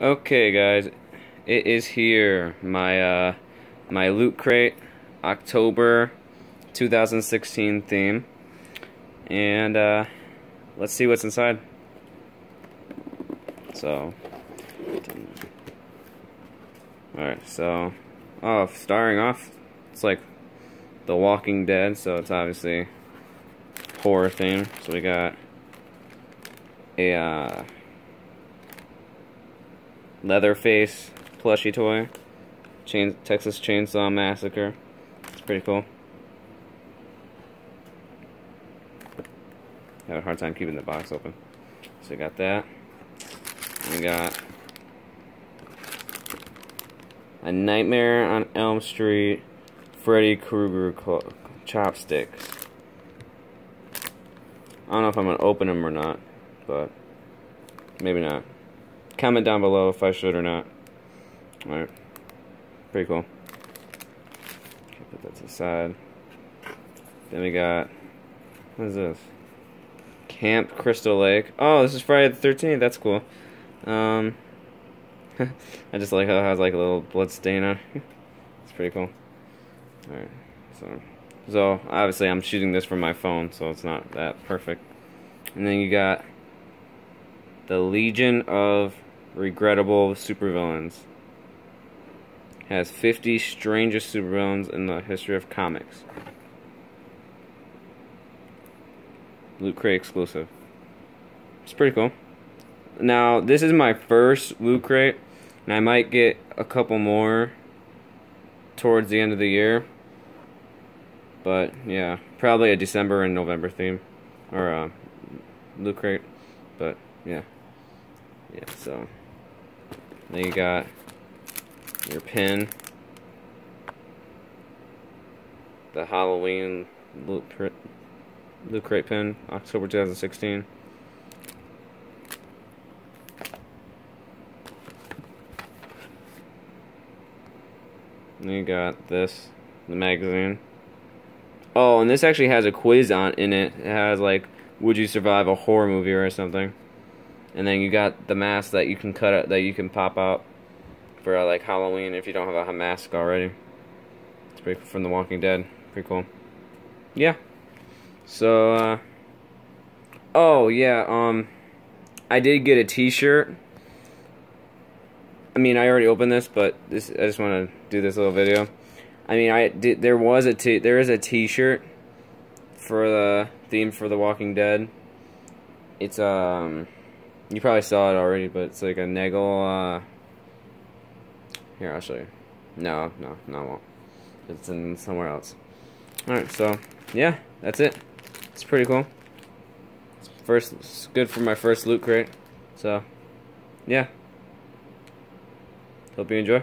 Okay, guys, it is here. My uh, my loot crate, October 2016 theme, and uh, let's see what's inside. So, all right. So, oh, starting off, it's like The Walking Dead, so it's obviously horror theme. So we got a. Uh, Leatherface plushie toy. Chain Texas Chainsaw Massacre. It's pretty cool. Have a hard time keeping the box open. So we got that. We got a Nightmare on Elm Street Freddy Krueger chopsticks. I don't know if I'm gonna open them or not, but maybe not. Comment down below if I should or not. Alright. Pretty cool. Okay, put that to the side. Then we got. What is this? Camp Crystal Lake. Oh, this is Friday the 13th. That's cool. Um. I just like how it has like a little blood stain on it. It's pretty cool. Alright. So. So, obviously, I'm shooting this from my phone, so it's not that perfect. And then you got the Legion of regrettable supervillains. Has 50 strangest supervillains in the history of comics. Loot Crate exclusive. It's pretty cool. Now, this is my first Loot Crate, and I might get a couple more towards the end of the year. But, yeah, probably a December and November theme. Or, uh, Loot Crate. But, yeah. Yeah, so... Then you got your pin, the Halloween loot, loot crate pin, October 2016. Then you got this, the magazine. Oh, and this actually has a quiz on in it. It has like, would you survive a horror movie or something? And then you got the mask that you can cut out, that you can pop out for uh, like Halloween if you don't have a mask already. It's pretty from The Walking Dead. Pretty cool. Yeah. So, uh, oh yeah, um, I did get a T-shirt. I mean, I already opened this, but this I just want to do this little video. I mean, I did. There was a t. There is a T-shirt for the theme for The Walking Dead. It's um you probably saw it already, but it's like a Negan. Uh, here, I'll show you. No, no, no, I won't. It's in somewhere else. Alright, so, yeah, that's it. It's pretty cool. It's First, it's good for my first loot crate. So, yeah. Hope you enjoy.